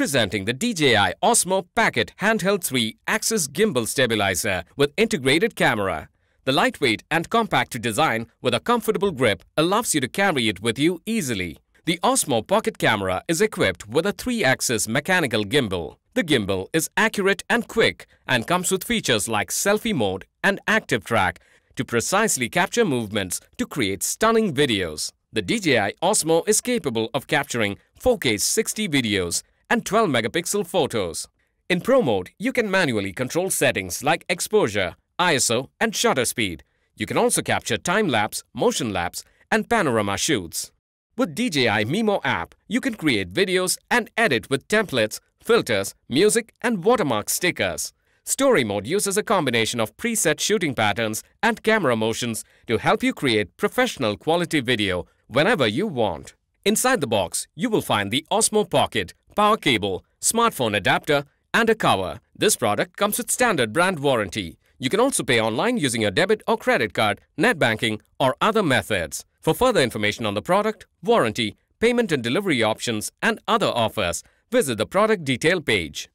Presenting the DJI Osmo Pocket Handheld 3 Axis Gimbal Stabilizer with integrated camera. The lightweight and compact design with a comfortable grip allows you to carry it with you easily. The Osmo Pocket Camera is equipped with a 3-axis mechanical gimbal. The gimbal is accurate and quick and comes with features like selfie mode and active track to precisely capture movements to create stunning videos. The DJI Osmo is capable of capturing 4K 60 videos and 12 megapixel photos. In Pro mode, you can manually control settings like exposure, ISO and shutter speed. You can also capture time-lapse, motion-lapse and panorama shoots. With DJI Mimo app, you can create videos and edit with templates, filters, music and watermark stickers. Story mode uses a combination of preset shooting patterns and camera motions to help you create professional quality video whenever you want. Inside the box, you will find the Osmo Pocket, power cable, smartphone adapter and a cover. This product comes with standard brand warranty. You can also pay online using your debit or credit card, net banking or other methods. For further information on the product, warranty, payment and delivery options and other offers, visit the product detail page.